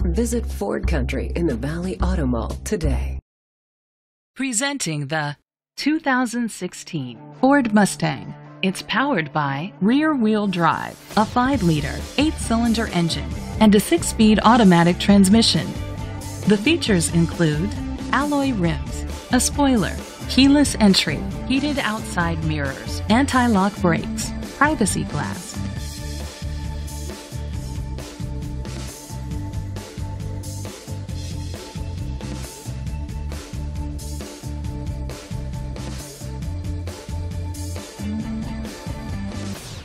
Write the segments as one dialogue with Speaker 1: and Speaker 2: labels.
Speaker 1: Visit Ford Country in the Valley Auto Mall today.
Speaker 2: Presenting the 2016 Ford Mustang. It's powered by rear-wheel drive, a 5-liter, 8-cylinder engine, and a 6-speed automatic transmission. The features include alloy rims, a spoiler, keyless entry, heated outside mirrors, anti-lock brakes, privacy glass,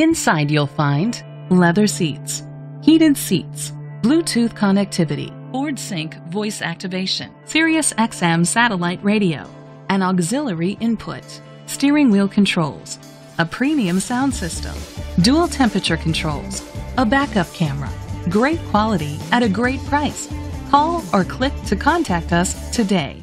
Speaker 2: Inside you'll find leather seats, heated seats, Bluetooth connectivity, Ford Sync voice activation, Sirius XM satellite radio, an auxiliary input, steering wheel controls, a premium sound system, dual temperature controls, a backup camera, great quality at a great price. Call or click to contact us today.